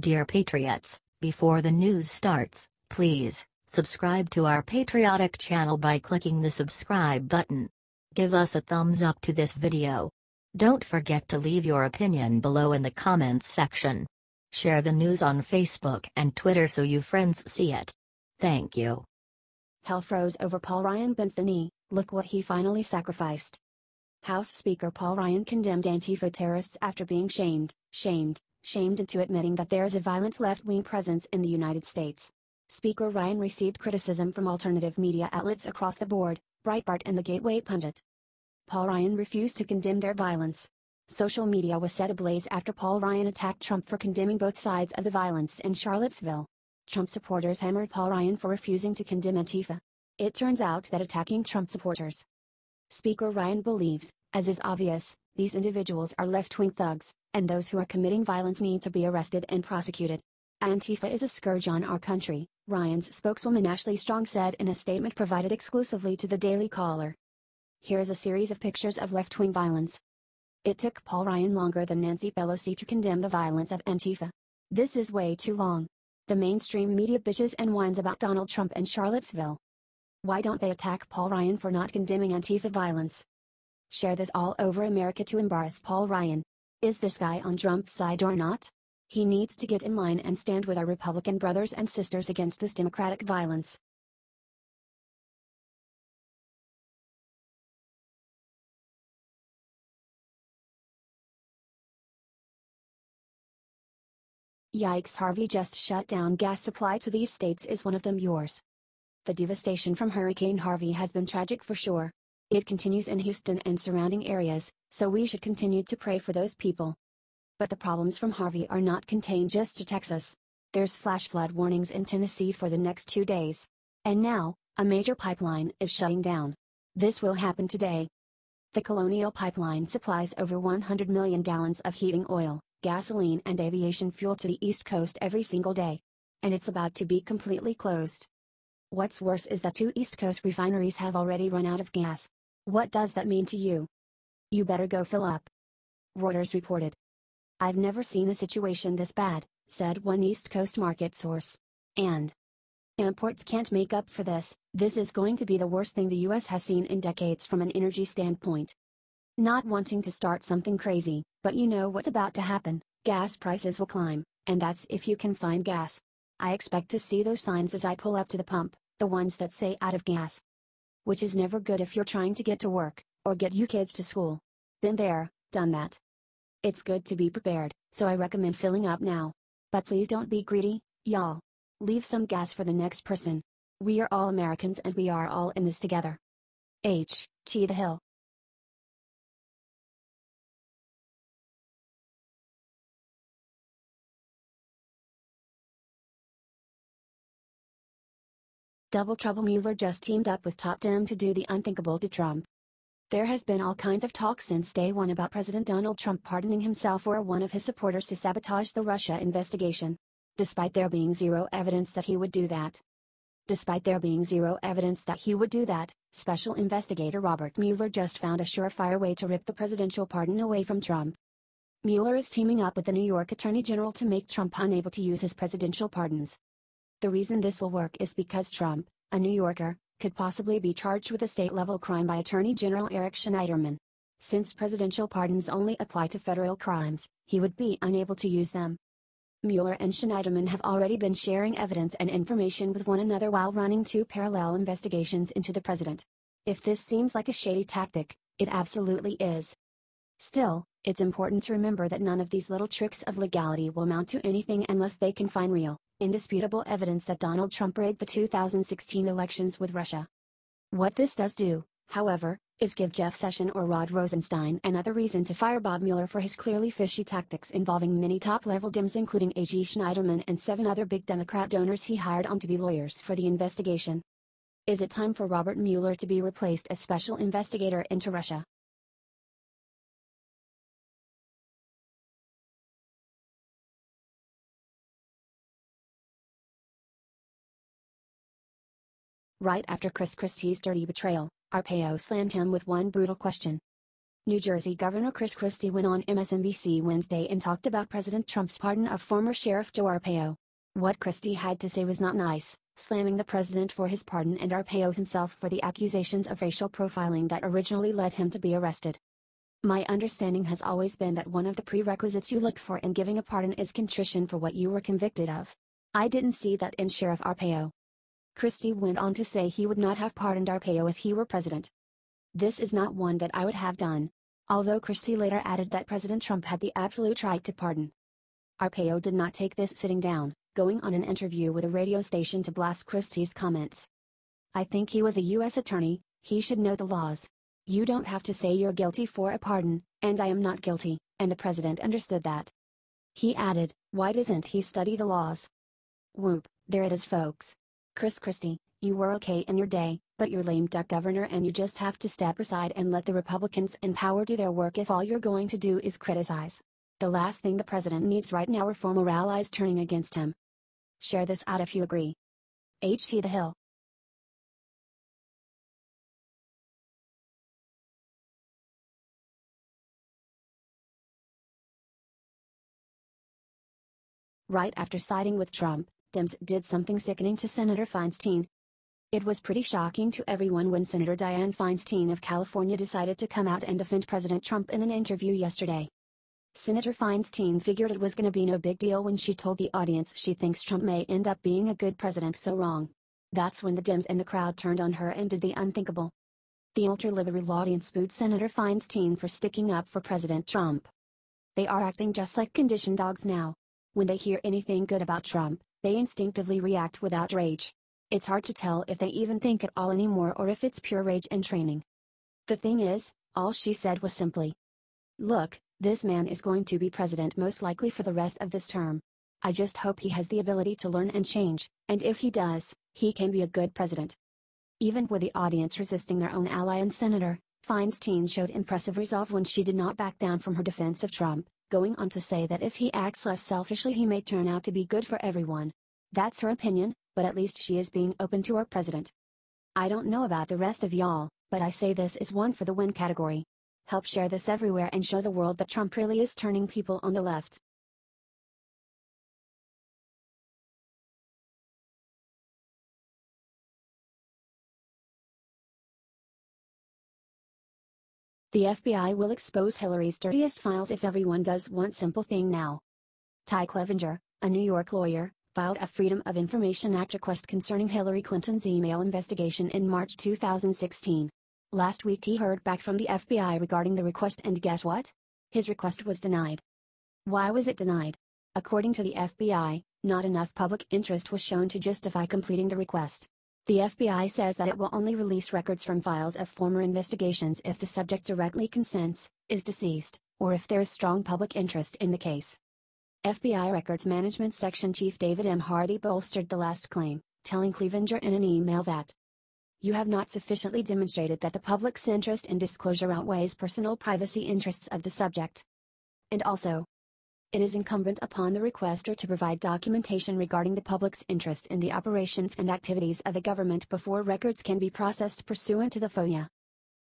Dear Patriots, before the news starts, please, subscribe to our patriotic channel by clicking the subscribe button. Give us a thumbs up to this video. Don't forget to leave your opinion below in the comments section. Share the news on Facebook and Twitter so you friends see it. Thank you. Hell froze over Paul Ryan bends the knee, look what he finally sacrificed. House Speaker Paul Ryan condemned Antifa terrorists after being shamed, shamed, shamed into admitting that there is a violent left-wing presence in the United States. Speaker Ryan received criticism from alternative media outlets across the board, Breitbart and the Gateway Pundit. Paul Ryan refused to condemn their violence. Social media was set ablaze after Paul Ryan attacked Trump for condemning both sides of the violence in Charlottesville. Trump supporters hammered Paul Ryan for refusing to condemn Antifa. It turns out that attacking Trump supporters. Speaker Ryan believes, as is obvious, these individuals are left-wing thugs, and those who are committing violence need to be arrested and prosecuted. Antifa is a scourge on our country, Ryan's spokeswoman Ashlee Strong said in a statement provided exclusively to the Daily Caller. Here is a series of pictures of left-wing violence. It took Paul Ryan longer than Nancy Pelosi to condemn the violence of Antifa. This is way too long. The mainstream media bitches and whines about Donald Trump and Charlottesville. Why don't they attack Paul Ryan for not condemning Antifa violence? Share this all over America to embarrass Paul Ryan. Is this guy on Trump's side or not? He needs to get in line and stand with our Republican brothers and sisters against this Democratic violence. Yikes Harvey just shut down gas supply to these states is one of them yours. The devastation from Hurricane Harvey has been tragic for sure. It continues in Houston and surrounding areas, so we should continue to pray for those people. But the problems from Harvey are not contained just to Texas. There's flash flood warnings in Tennessee for the next two days. And now, a major pipeline is shutting down. This will happen today. The Colonial Pipeline supplies over 100 million gallons of heating oil, gasoline and aviation fuel to the East Coast every single day. And it's about to be completely closed. What's worse is that two East Coast refineries have already run out of gas. What does that mean to you? You better go fill up. Reuters reported. I've never seen a situation this bad, said one East Coast market source. And imports can't make up for this, this is going to be the worst thing the US has seen in decades from an energy standpoint. Not wanting to start something crazy, but you know what's about to happen, gas prices will climb, and that's if you can find gas. I expect to see those signs as I pull up to the pump, the ones that say out of gas. Which is never good if you're trying to get to work, or get you kids to school. Been there, done that. It's good to be prepared, so I recommend filling up now. But please don't be greedy, y'all. Leave some gas for the next person. We are all Americans and we are all in this together. H. T. The Hill. Double Trouble Mueller just teamed up with Top Dem to do the unthinkable to Trump. There has been all kinds of talk since day one about President Donald Trump pardoning himself or one of his supporters to sabotage the Russia investigation. Despite there being zero evidence that he would do that. Despite there being zero evidence that he would do that, Special Investigator Robert Mueller just found a surefire way to rip the presidential pardon away from Trump. Mueller is teaming up with the New York Attorney General to make Trump unable to use his presidential pardons. The reason this will work is because Trump, a New Yorker, could possibly be charged with a state-level crime by Attorney General Eric Schneiderman. Since presidential pardons only apply to federal crimes, he would be unable to use them. Mueller and Schneiderman have already been sharing evidence and information with one another while running two parallel investigations into the president. If this seems like a shady tactic, it absolutely is. Still, it's important to remember that none of these little tricks of legality will amount to anything unless they can find real, indisputable evidence that Donald Trump rigged the 2016 elections with Russia. What this does do, however, is give Jeff Sessions or Rod Rosenstein another reason to fire Bob Mueller for his clearly fishy tactics involving many top-level Dems including A.G. Schneiderman and seven other big Democrat donors he hired on to be lawyers for the investigation. Is it time for Robert Mueller to be replaced as special investigator into Russia? Right after Chris Christie's dirty betrayal, Arpaio slammed him with one brutal question. New Jersey Governor Chris Christie went on MSNBC Wednesday and talked about President Trump's pardon of former Sheriff Joe Arpaio. What Christie had to say was not nice, slamming the president for his pardon and Arpaio himself for the accusations of racial profiling that originally led him to be arrested. My understanding has always been that one of the prerequisites you look for in giving a pardon is contrition for what you were convicted of. I didn't see that in Sheriff Arpaio. Christie went on to say he would not have pardoned Arpaio if he were president. This is not one that I would have done. Although Christie later added that President Trump had the absolute right to pardon. Arpaio did not take this sitting down, going on an interview with a radio station to blast Christie's comments. I think he was a U.S. attorney, he should know the laws. You don't have to say you're guilty for a pardon, and I am not guilty, and the president understood that. He added, Why doesn't he study the laws? Whoop, there it is, folks. Chris Christie, you were okay in your day, but you're lame duck governor and you just have to step aside and let the Republicans in power do their work if all you're going to do is criticize. The last thing the president needs right now are former allies turning against him. Share this out if you agree. HT The Hill. Right after siding with Trump, Dems did something sickening to Senator Feinstein. It was pretty shocking to everyone when Senator Dianne Feinstein of California decided to come out and defend President Trump in an interview yesterday. Senator Feinstein figured it was going to be no big deal when she told the audience she thinks Trump may end up being a good president so wrong. That's when the Dems and the crowd turned on her and did the unthinkable. The ultra-liberal audience booed Senator Feinstein for sticking up for President Trump. They are acting just like conditioned dogs now. When they hear anything good about Trump, they instinctively react with outrage. It's hard to tell if they even think at all anymore or if it's pure rage and training. The thing is, all she said was simply, Look, this man is going to be president most likely for the rest of this term. I just hope he has the ability to learn and change, and if he does, he can be a good president. Even with the audience resisting their own ally and senator, Feinstein showed impressive resolve when she did not back down from her defense of Trump, going on to say that if he acts less selfishly he may turn out to be good for everyone. That's her opinion, but at least she is being open to our president. I don't know about the rest of y'all, but I say this is one for the win category. Help share this everywhere and show the world that Trump really is turning people on the left. The FBI will expose Hillary's dirtiest files if everyone does one simple thing now. Ty Clevenger, a New York lawyer, filed a Freedom of Information Act request concerning Hillary Clinton's email investigation in March 2016. Last week he heard back from the FBI regarding the request and guess what? His request was denied. Why was it denied? According to the FBI, not enough public interest was shown to justify completing the request. The FBI says that it will only release records from files of former investigations if the subject directly consents, is deceased, or if there is strong public interest in the case. FBI Records Management Section Chief David M. Hardy bolstered the last claim, telling Clevenger in an email that you have not sufficiently demonstrated that the public's interest in disclosure outweighs personal privacy interests of the subject. And also, it is incumbent upon the requester to provide documentation regarding the public's interest in the operations and activities of the government before records can be processed pursuant to the FOIA.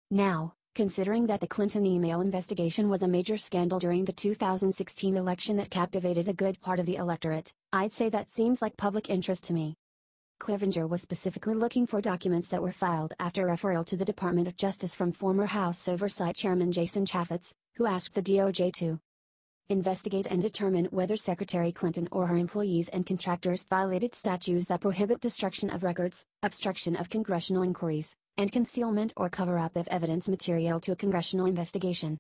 Now, considering that the Clinton email investigation was a major scandal during the 2016 election that captivated a good part of the electorate, I'd say that seems like public interest to me. Clevenger was specifically looking for documents that were filed after referral to the Department of Justice from former House Oversight Chairman Jason Chaffetz, who asked the DOJ to investigate and determine whether Secretary Clinton or her employees and contractors violated statutes that prohibit destruction of records, obstruction of congressional inquiries, and concealment or cover-up of evidence material to a congressional investigation.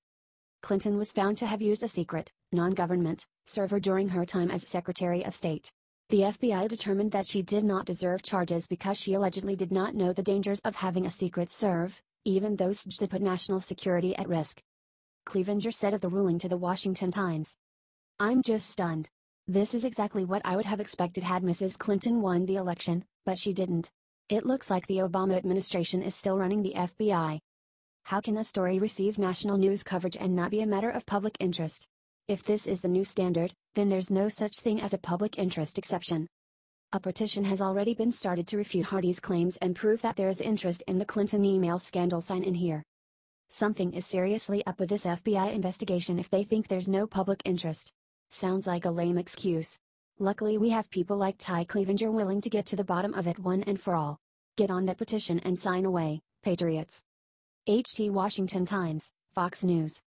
Clinton was found to have used a secret, non-government, server during her time as Secretary of State. The FBI determined that she did not deserve charges because she allegedly did not know the dangers of having a secret serve, even though SGD put national security at risk. Clevenger said of the ruling to the Washington Times. I'm just stunned. This is exactly what I would have expected had Mrs. Clinton won the election, but she didn't. It looks like the Obama administration is still running the FBI. How can a story receive national news coverage and not be a matter of public interest? If this is the new standard, then there's no such thing as a public interest exception. A petition has already been started to refute Hardy's claims and prove that there is interest in the Clinton email scandal sign in here. Something is seriously up with this FBI investigation if they think there's no public interest. Sounds like a lame excuse. Luckily, we have people like Ty Clevenger willing to get to the bottom of it one and for all. Get on that petition and sign away, Patriots. HT Washington Times, Fox News.